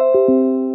Música